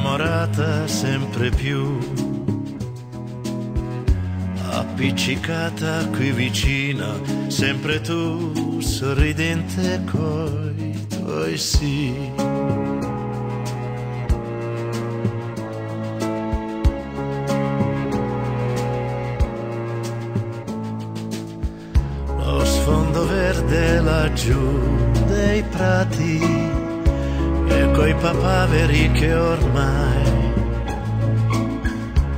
innamorata sempre più, appiccicata qui vicina, sempre tu sorridente coi tuoi sì. Lo sfondo verde laggiù dei prati quei papaveri che ormai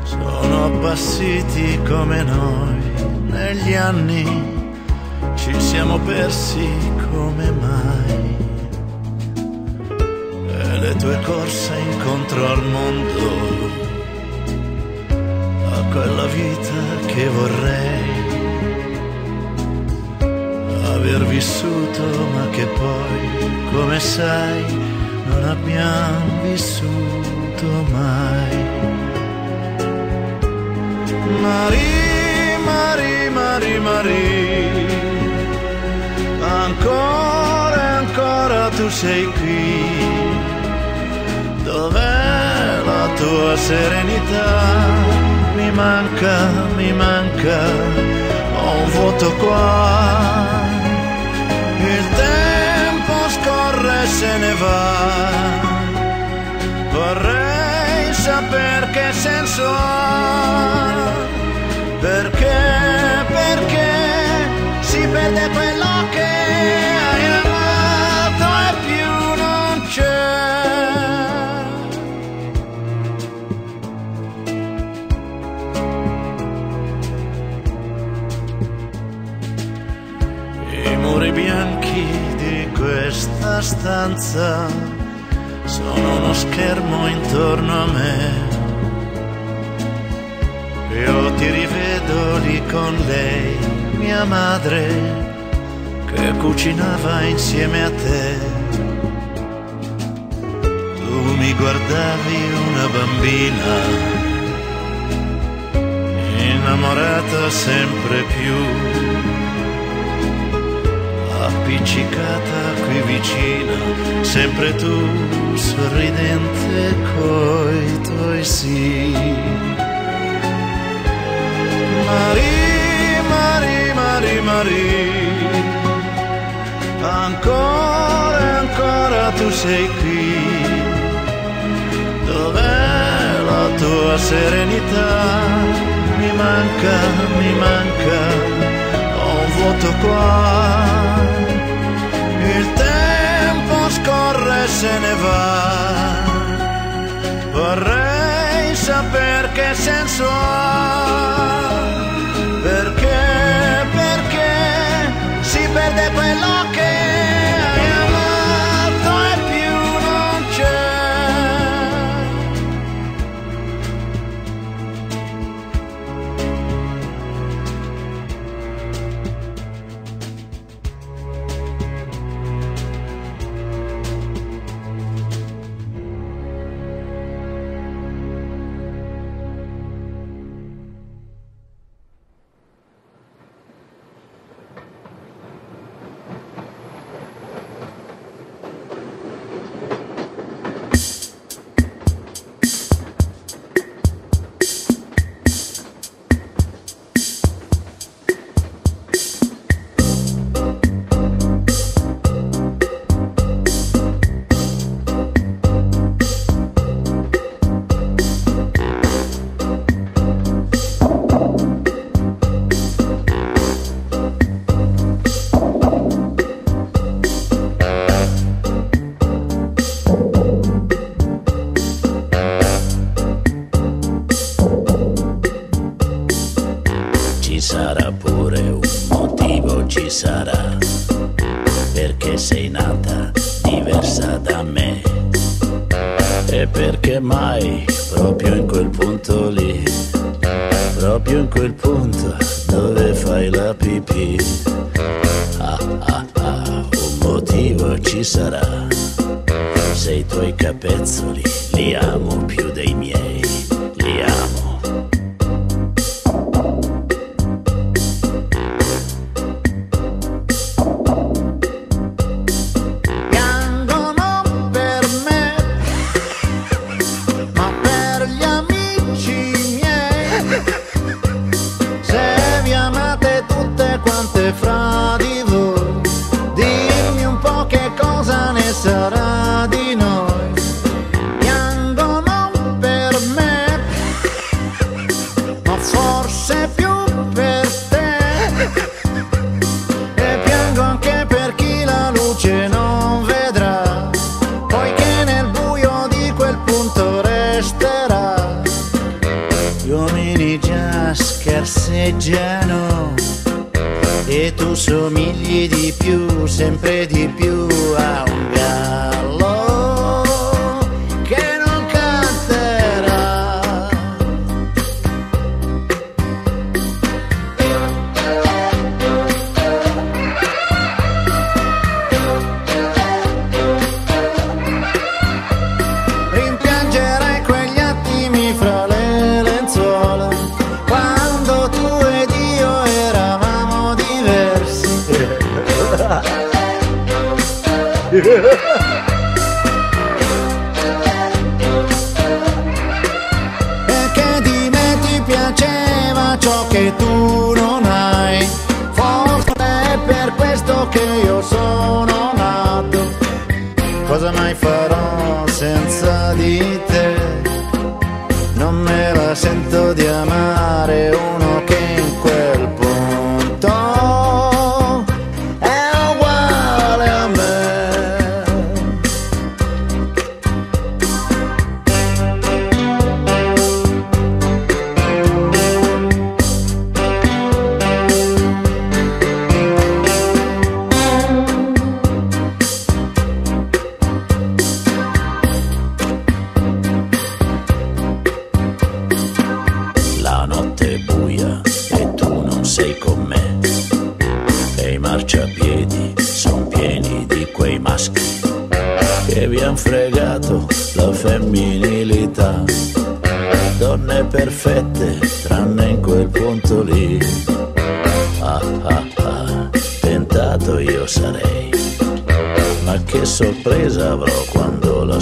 sono appassiti come noi. Negli anni ci siamo persi come mai. E le tue corse incontro al mondo a quella vita che vorrei. Aver vissuto ma che poi come sai non abbiamo vissuto mai. Marie, Marie, Marie, Marie, ancora ancora tu sei qui. Dov'è la tua serenità? Mi manca, mi manca, ho un vuoto qua. Se ne va. Vorrei sapere che senso ha. Perché, perché si perde quello che hai amato e più non c'è. I muri bianchi questa stanza sono uno schermo intorno a me. Io ti rivedo lì con lei, mia madre, che cucinava insieme a te. Tu mi guardavi una bambina, innamorata sempre più appiccicata qui vicina, sempre tu sorridente coi tuoi sì. Marie, Marie, Marie, Marie, ancora e ancora tu sei qui. Dov'è la tua serenità? Mi manca, mi manca, ho un vuoto qua. Il tempo scorre e se ne va. Vorrei sapere che senso ha. Perché, perché si perde quello che hai sarà, perché sei nata diversa da me. E perché mai proprio in quel punto lì, proprio in quel punto dove fai la pipì. Ah ah ah, un motivo ci sarà, se i tuoi capezzoli li amo più dei miei, li amo. Sorpresa avrò quando la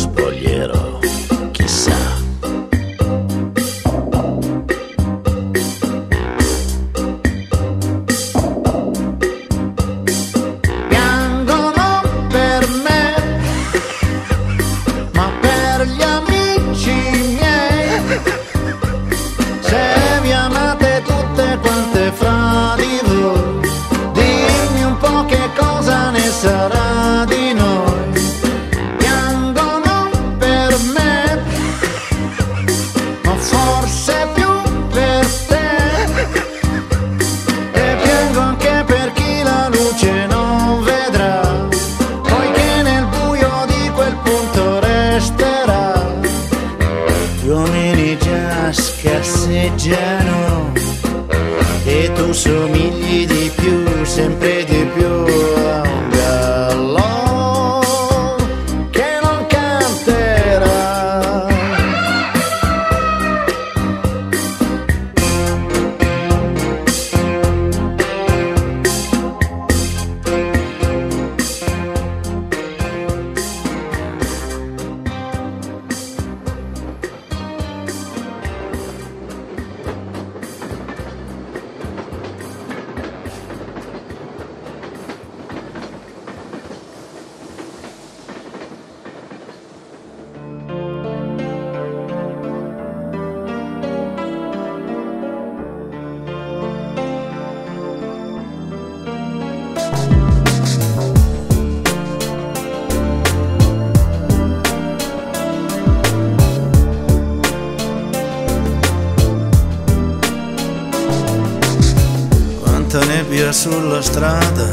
sulla strada,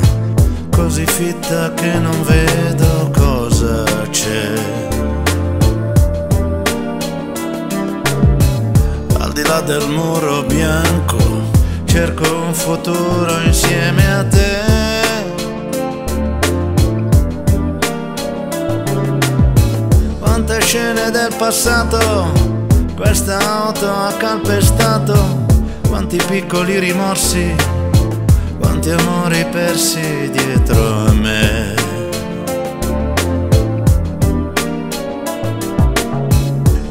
così fitta che non vedo cosa c'è. Al di là del muro bianco, cerco un futuro insieme a te. Quante scene del passato, questa auto ha calpestato, quanti piccoli rimorsi quanti amori persi dietro a me.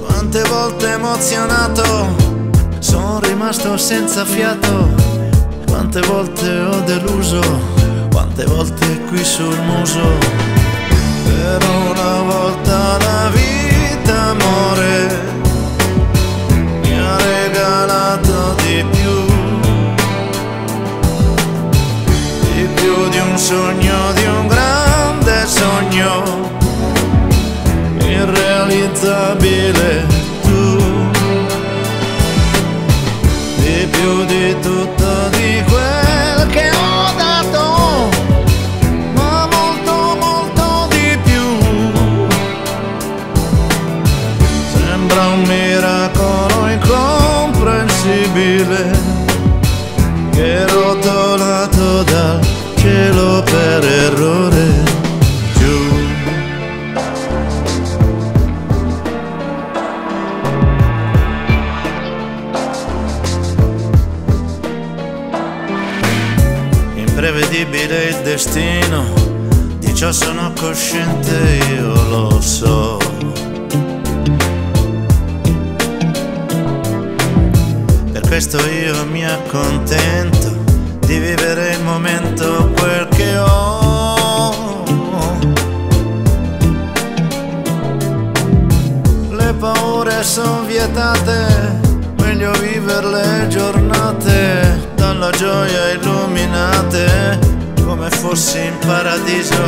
Quante volte emozionato, sono rimasto senza fiato. Quante volte ho deluso, quante volte qui sul muso. Per una volta la vita, amore, mi ha regalato di più. Più di un sogno, di un grande sogno, irrealizzabile tu, di più di tutto di quel che ho dato, ma molto molto di più. Sembra un miracolo incomprensibile per errore giù. Imprevedibile il destino, di ciò sono cosciente, io lo so. Per questo io mi accontento di vivere il momento quel che ho. Le paure sono vietate, meglio vivere le giornate dalla gioia illuminate come fossi in paradiso.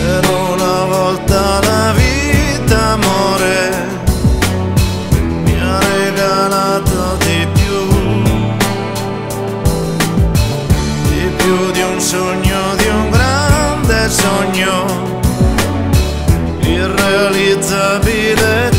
Per una volta la vita, amore, mi ha regalato un sogno, di un grande sogno, irrealizzabile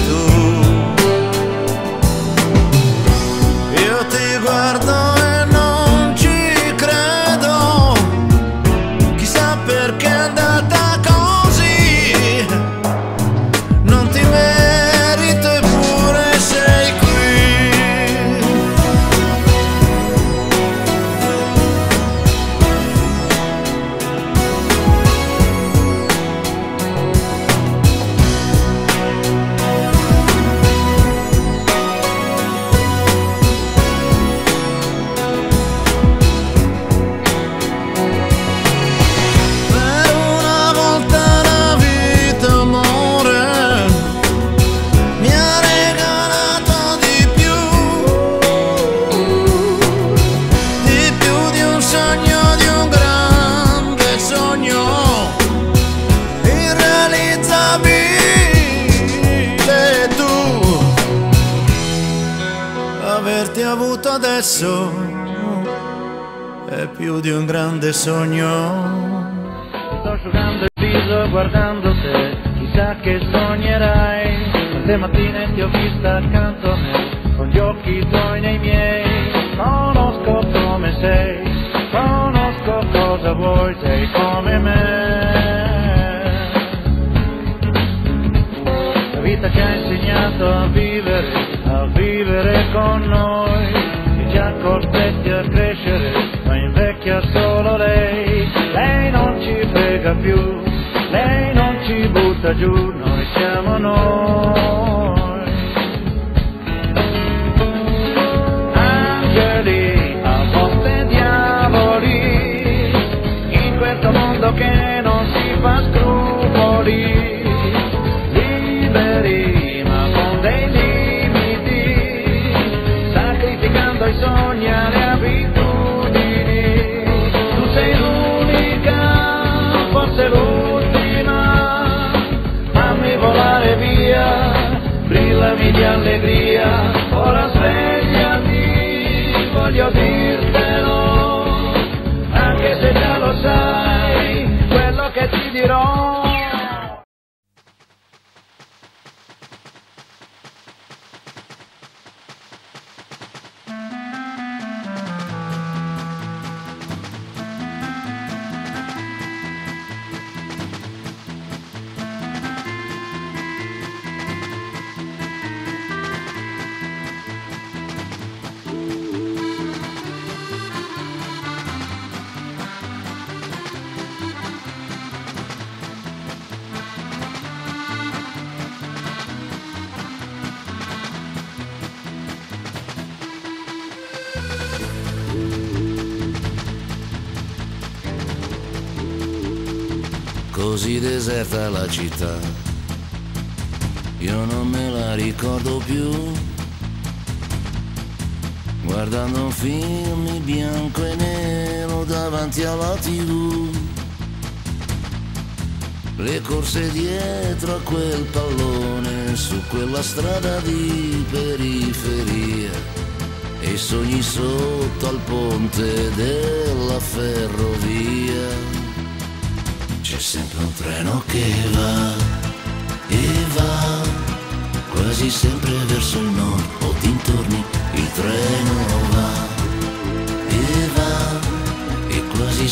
grande sogno. Sto asciugando il viso guardando te, chissà che sognerai. Quante mattine ti ho vista accanto a me, con gli occhi tuoi nei miei. Conosco come sei, conosco cosa vuoi, sei come me. La vita ci ha insegnato a vivere, agita uh,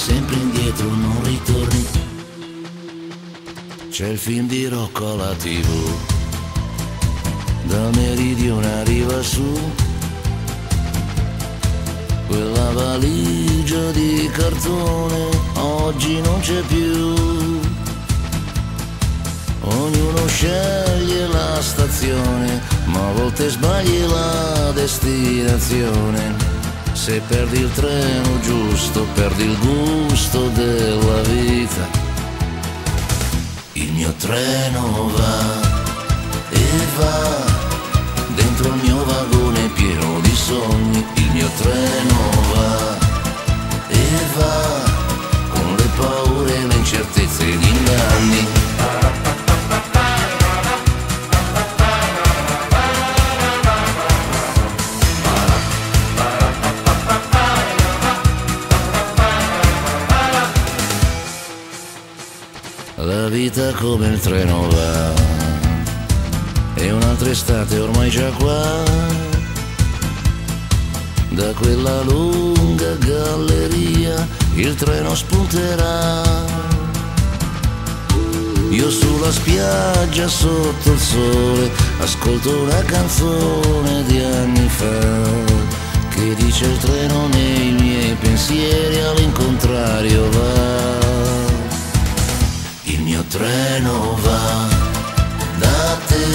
sempre indietro non ritorni. C'è il film di Rocco alla tv, dal meridione arriva su. Quella valigia di cartone oggi non c'è più. Ognuno sceglie la stazione, ma a volte sbagli la destinazione. Se perdi il treno giusto, perdi il gusto della vita. Il mio treno va e va dentro il mio vagone pieno di sogni. Il mio treno va e va con le paure, le incertezze e gli inganni. Vita come il treno va. E un'altra estate ormai già qua. Da quella lunga galleria Il treno spunterà. Io sulla spiaggia sotto il sole Ascolto una canzone di anni fa Che dice il treno nei miei pensieri all'incontrario va treno va da te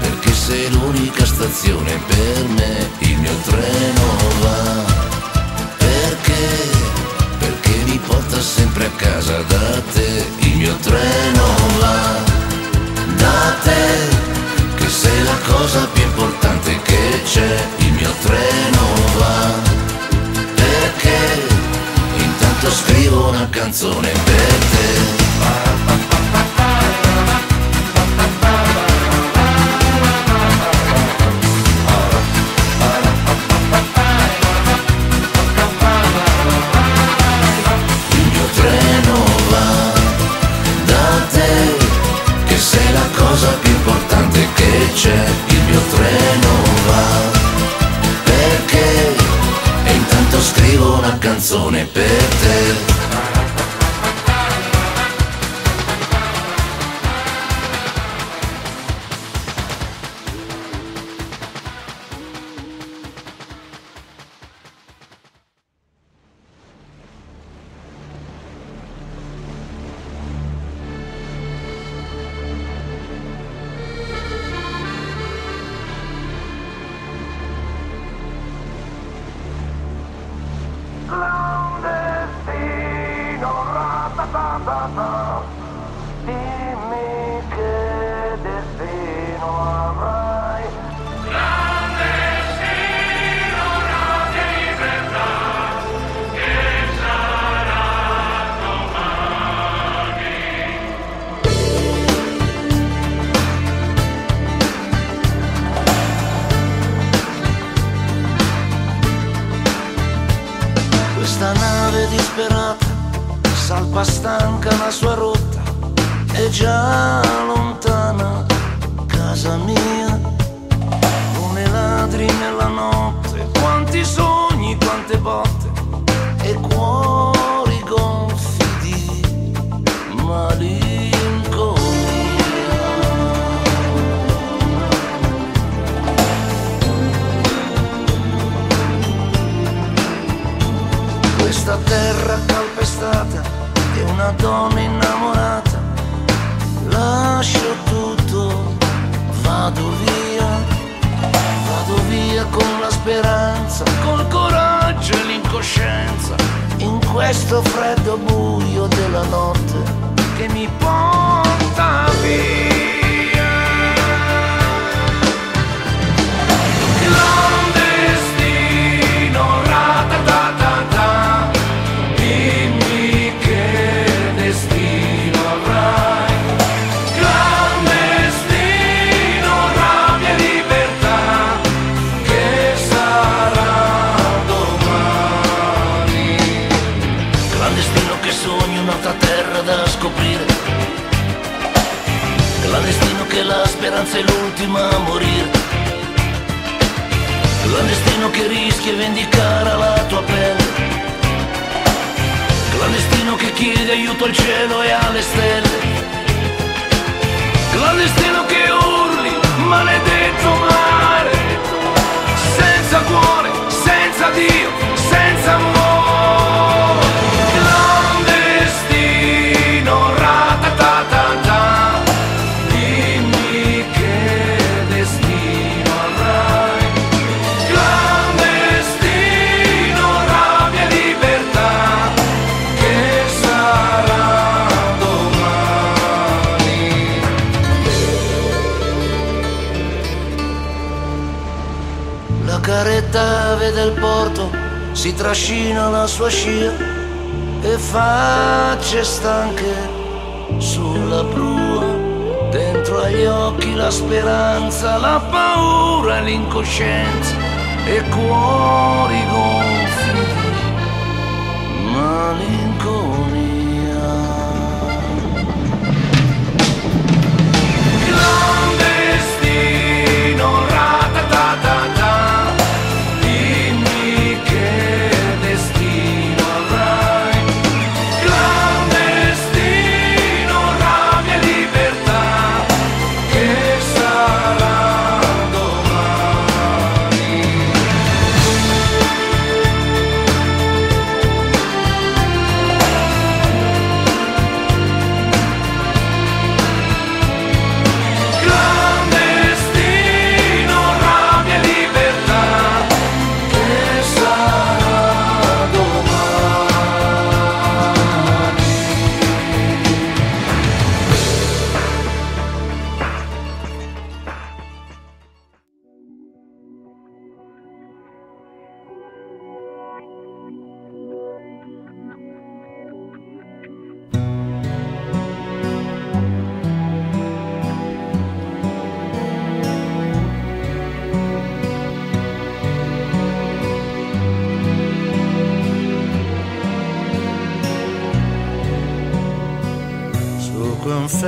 perché sei l'unica stazione per me. Il mio treno va perché perché mi porta sempre a casa da te. Il mio treno va da te che sei la cosa più importante che c'è. Il mio treno va perché intanto scrivo una canzone per te.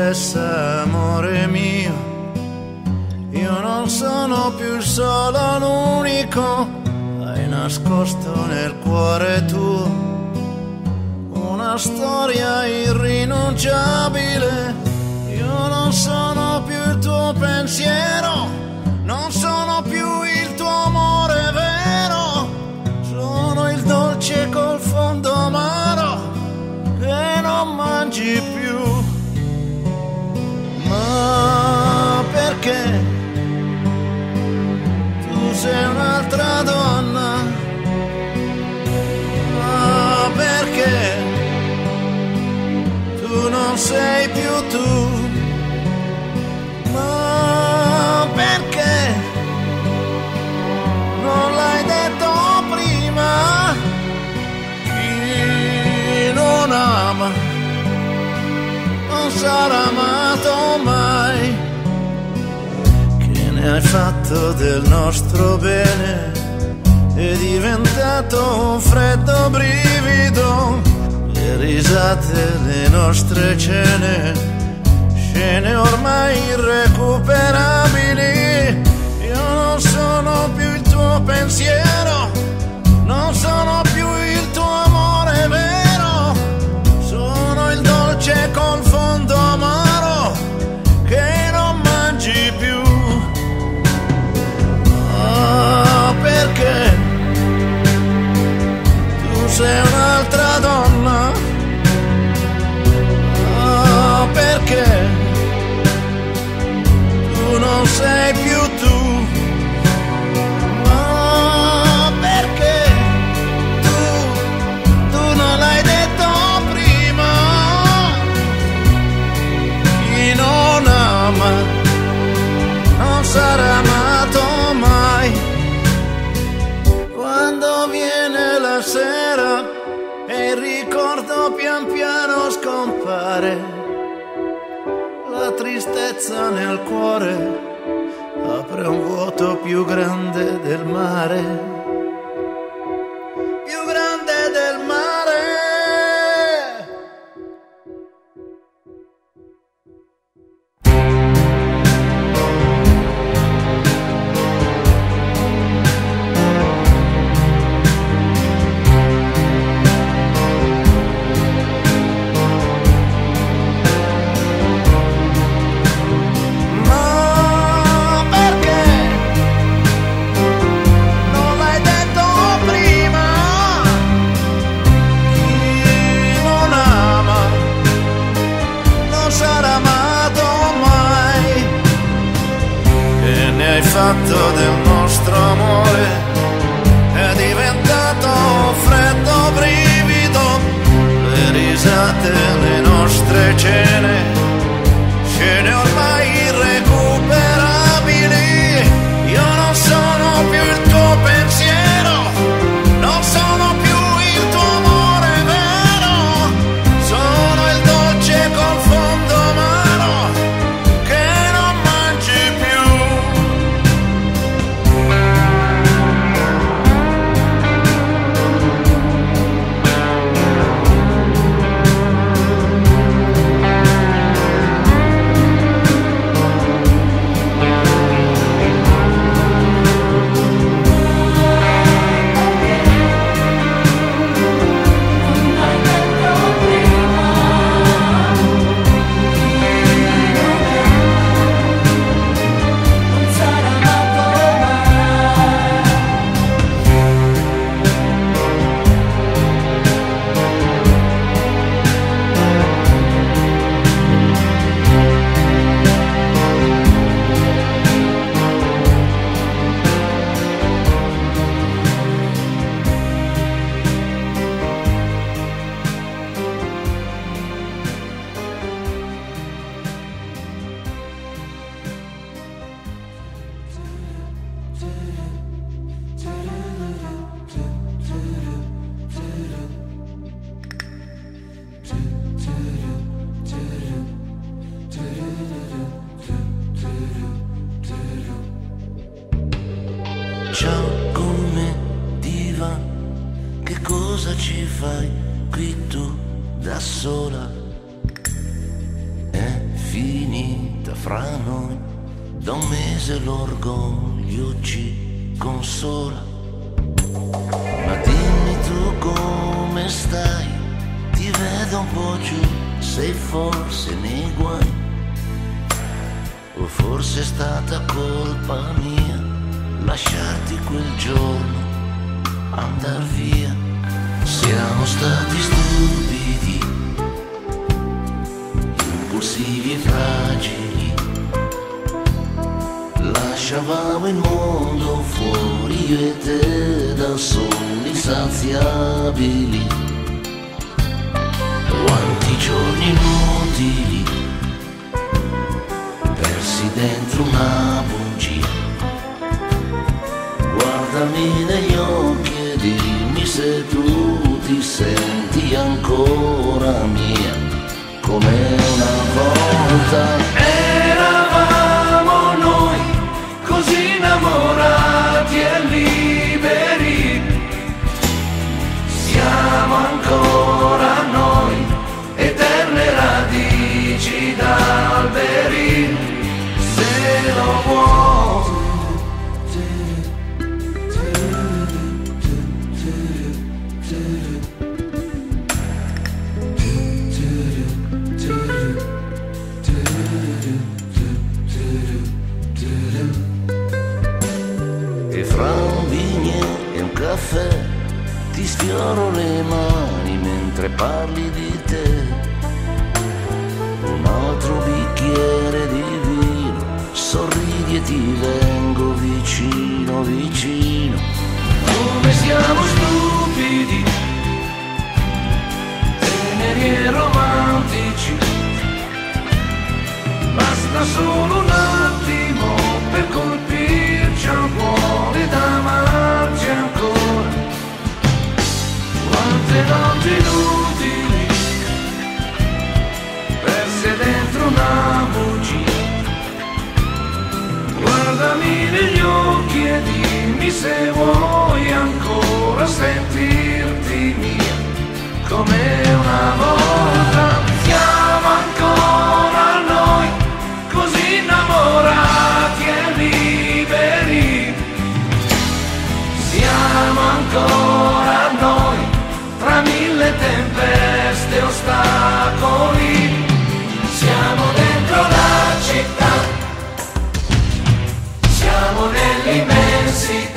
blessed pesa nel cuore, apre un vuoto più grande del mare. mentre parli di te. Un altro bicchiere di vino, sorridi e ti vengo vicino, vicino. Come siamo stupidi, teneri e romantici. Basta solo un attimo per colpirci al cuore ed amarci ancora. Quante notti noi una voce. Guardami negli occhi e dimmi se vuoi ancora sentirti mia come una volta. Siamo ancora noi, così innamorati e liberi. Siamo ancora noi, tra mille tempeste e ostacoli. con el inmensidad.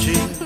Tuoi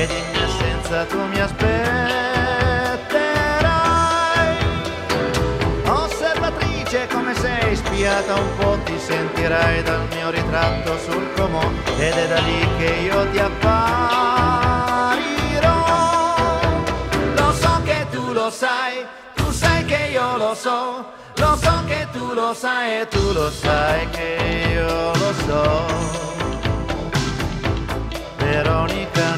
che di me senza tu mi aspetterai. Osservatrice come sei, spiata un po' ti sentirai dal mio ritratto sul comò ed è da lì che io ti apparirò. Lo so che tu lo sai, tu sai che io lo so, lo so che tu lo sai e tu lo sai che io lo so. Veronica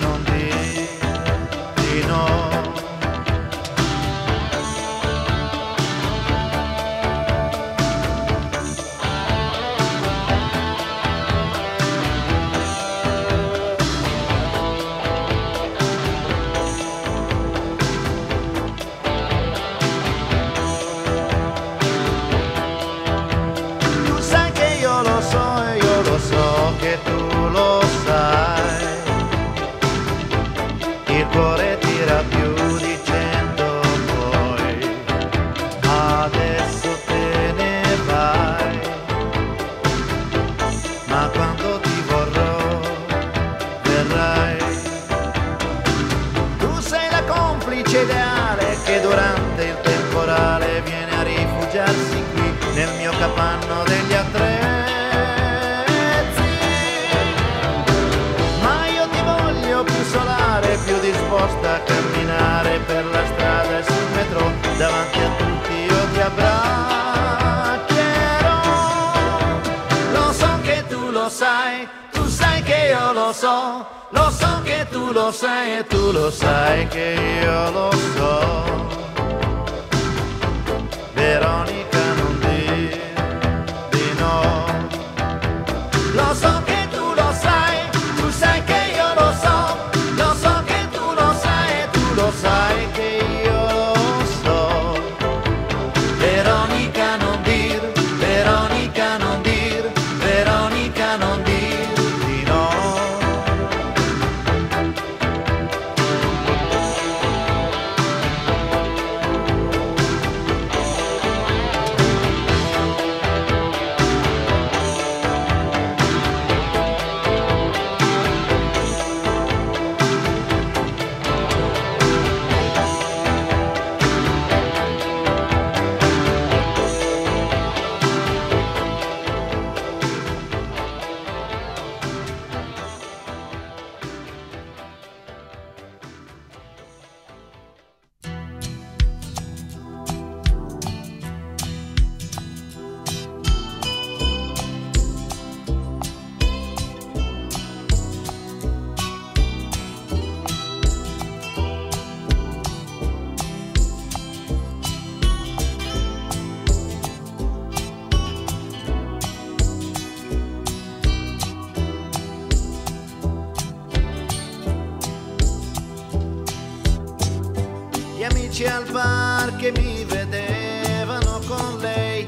che mi vedevano con lei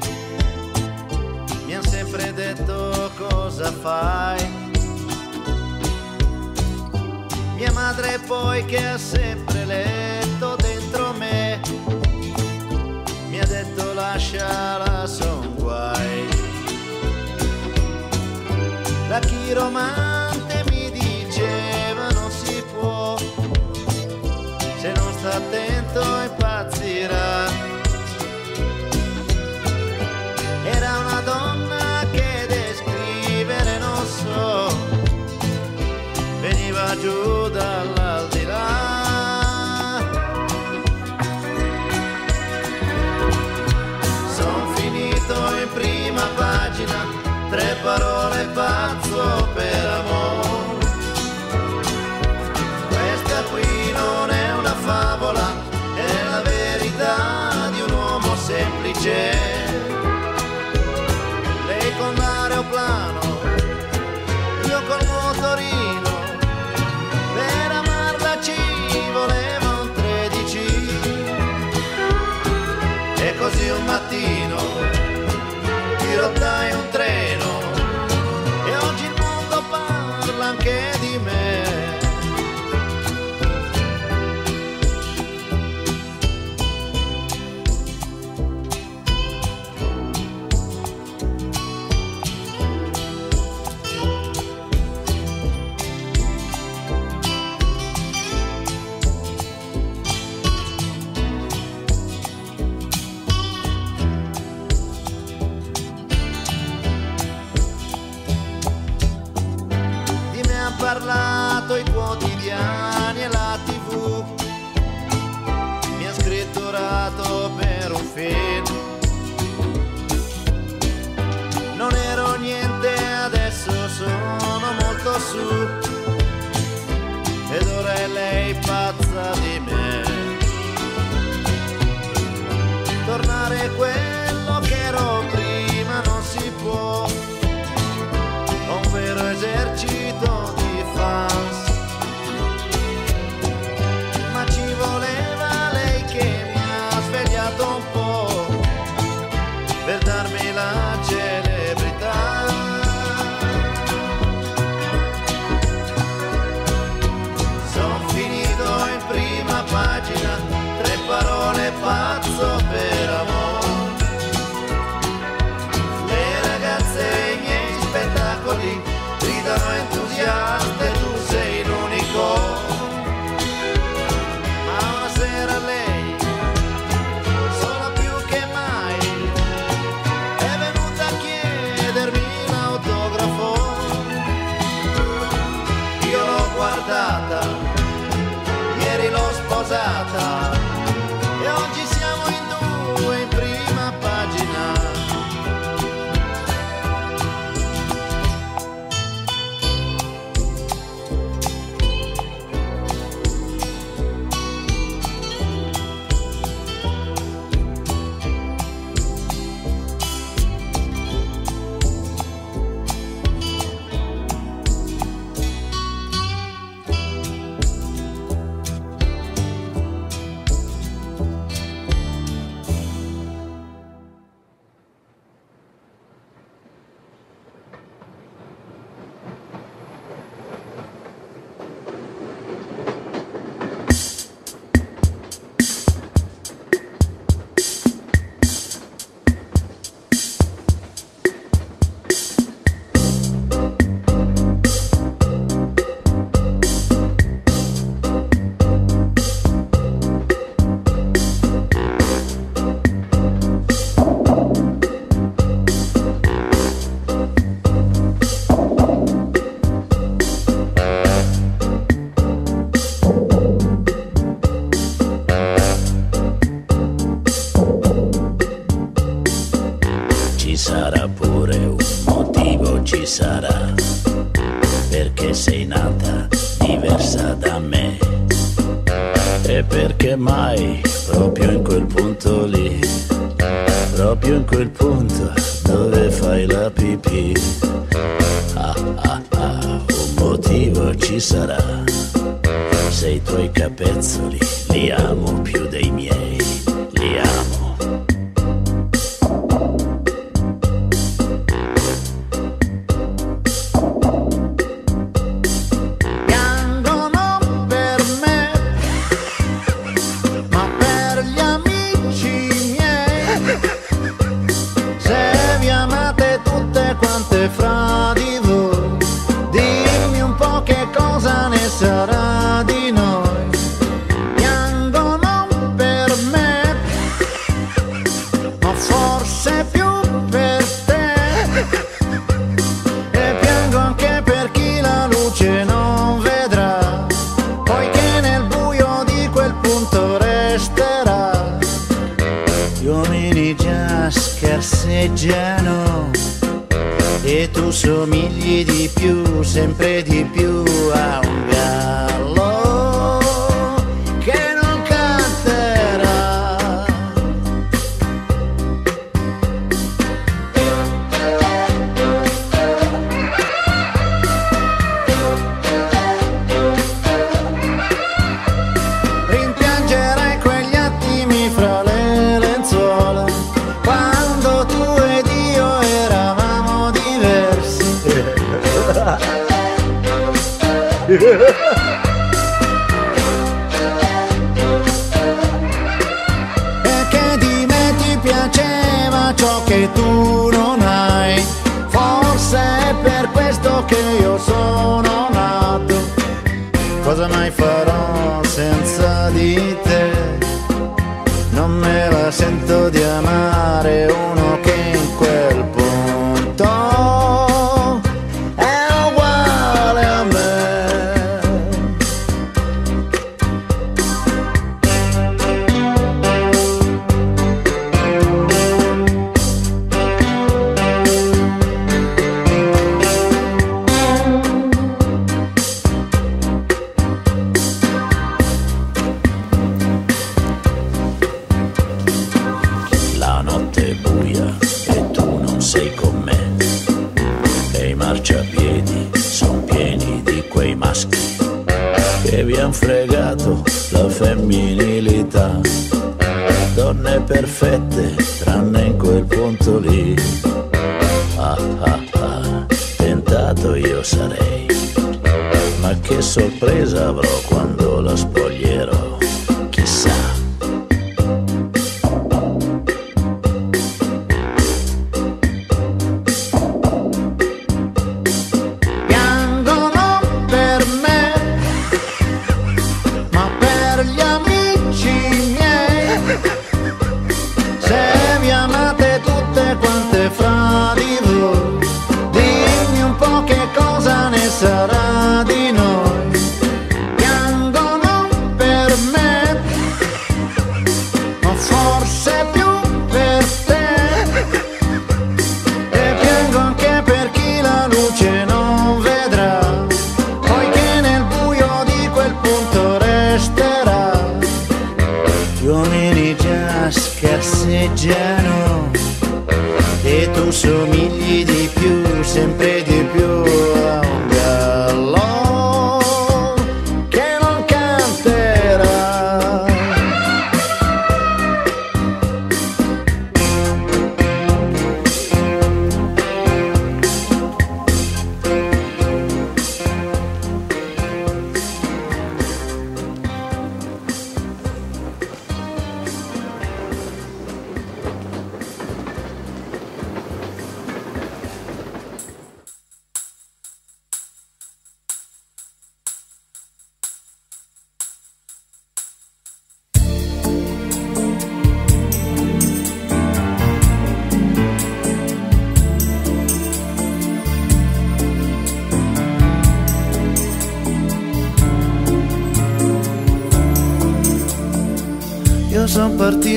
mi hanno sempre detto cosa fai. Mia madre poi che ha sempre letto dentro me mi ha detto lasciala son guai. La chiromante mi diceva non si può se non sta attento e giù dall'aldilà. Sono finito in prima pagina, tre parole pazzo per amore. Questa qui non è una favola, è la verità di un uomo semplice.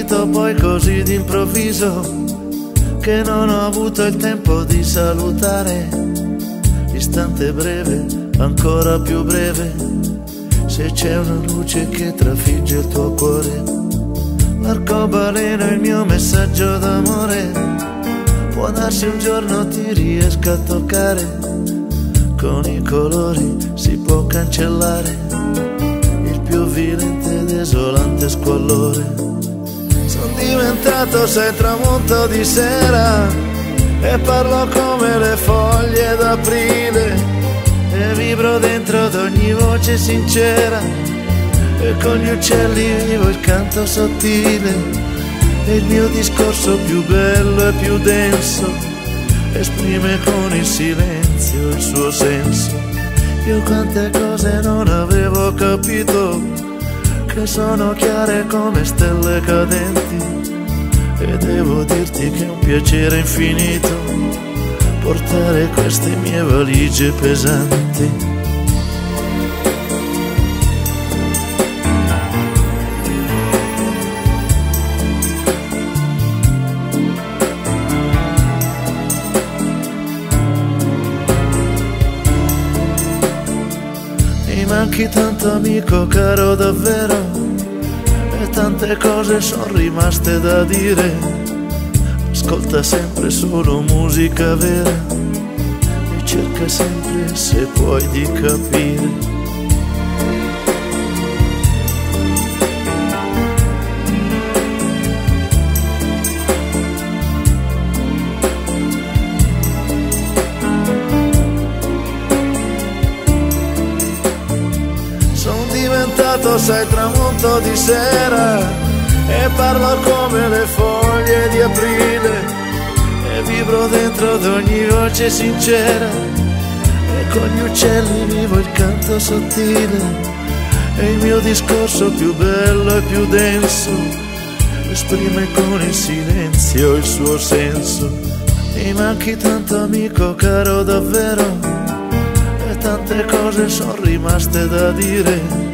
Partito poi così d'improvviso che non ho avuto il tempo di salutare. Istante breve, ancora più breve, se c'è una luce che trafigge il tuo cuore. L'arcobaleno è il mio messaggio d'amore, può darsi un giorno ti riesca a toccare. Con i colori si può cancellare il più vilente e desolante squallore. Diventato sei tramonto di sera e parlo come le foglie d'aprile e vibro dentro ad ogni voce sincera e con gli uccelli vivo il canto sottile e il mio discorso più bello e più denso esprime con il silenzio il suo senso. Io quante cose non avevo capito, che sono chiare come stelle cadenti. E devo dirti che è un piacere infinito portare queste mie valigie pesanti. Mi manchi tanto amico caro davvero tante cose sono rimaste da dire. Ascolta sempre solo musica vera e cerca sempre se puoi di capire. Diventato, sai, tramonto di sera e parlo come le foglie di aprile e vibro dentro ad ogni voce sincera e con gli uccelli vivo il canto sottile e il mio discorso più bello e più denso esprime con il silenzio il suo senso. Mi manchi tanto amico caro davvero e tante cose sono rimaste da dire.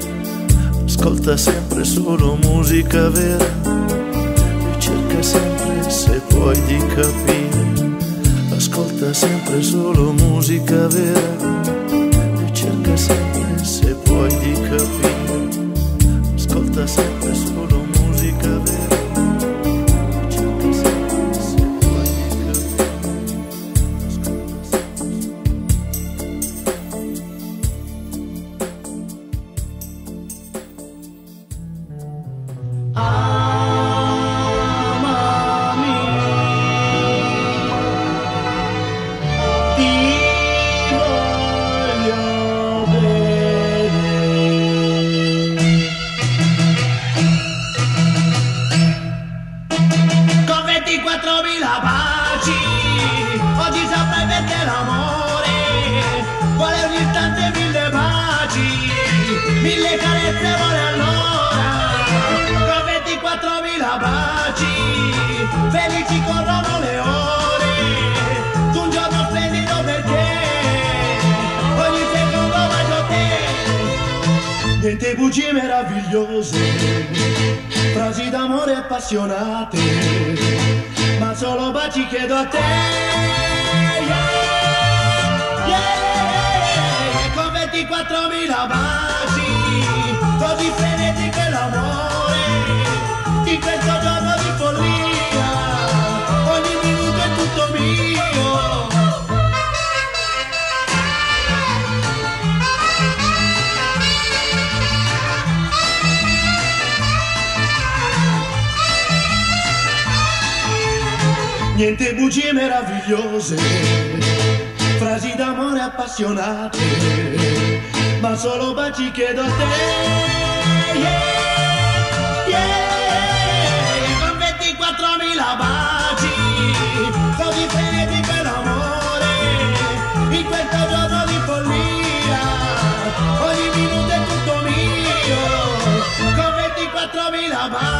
Ascolta sempre solo musica vera e cerca sempre se puoi di capire. Ascolta sempre solo musica vera e cerca sempre se puoi di capire. Ascolta sempre solo musica vera meravigliose frasi d'amore appassionate, ma solo baci chiedo a te. Yeah, yeah, con 24.000 baci, Niente bugie meravigliose, frasi d'amore appassionate, ma solo baci chiedo a te. Yeah, yeah, con 24.000 baci, così frenetico è l'amore, in questo giorno di follia, ogni minuto è tutto mio, con 24.000 baci,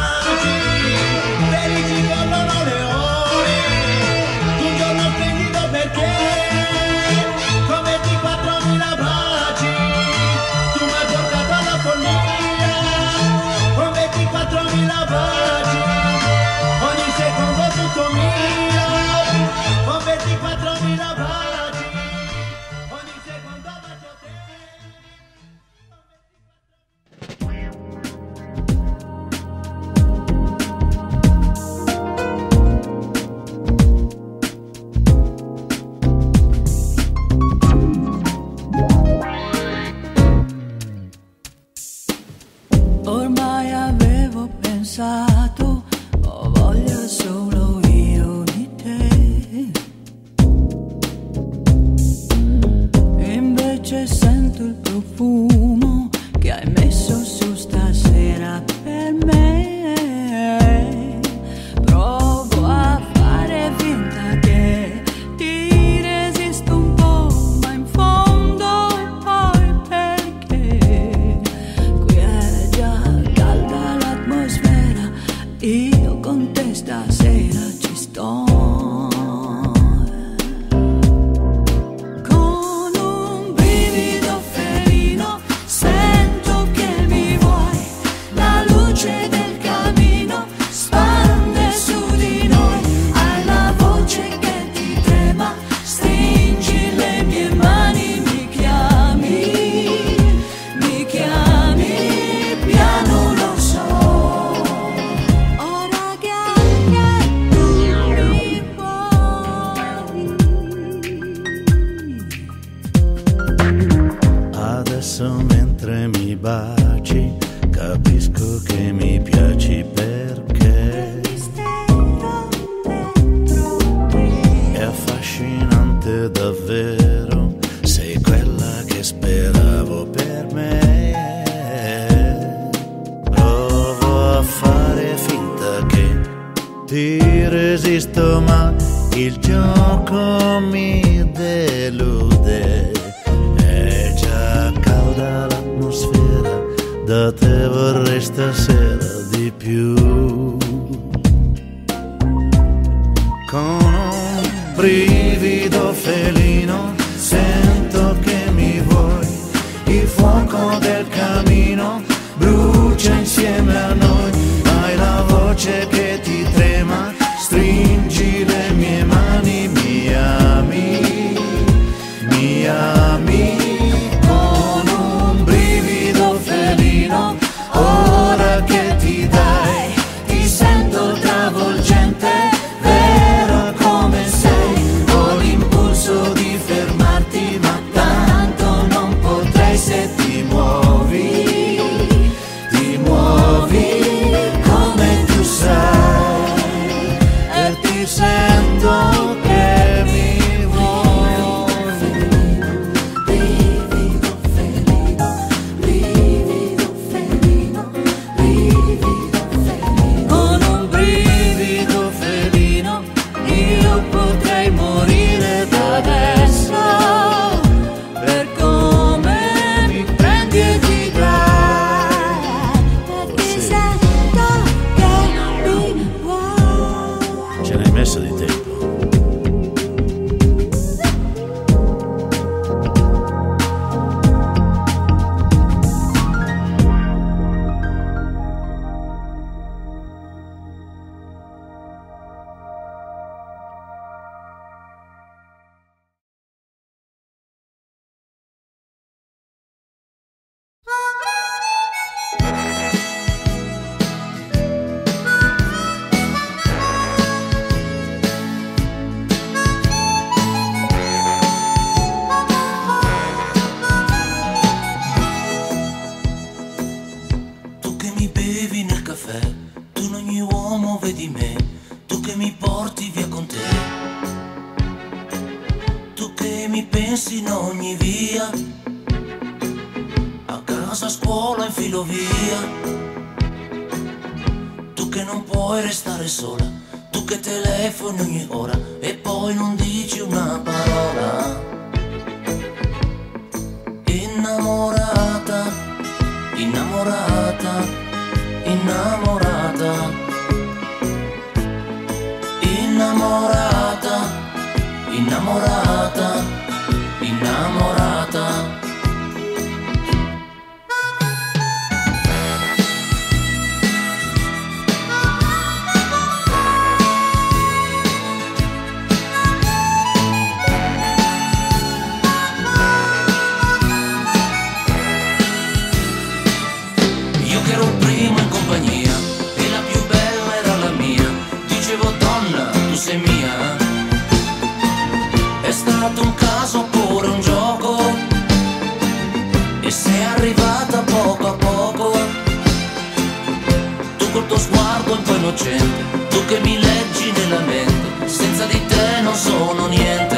tuo sguardo un po' innocente, tu che mi leggi nella mente, senza di te non sono niente.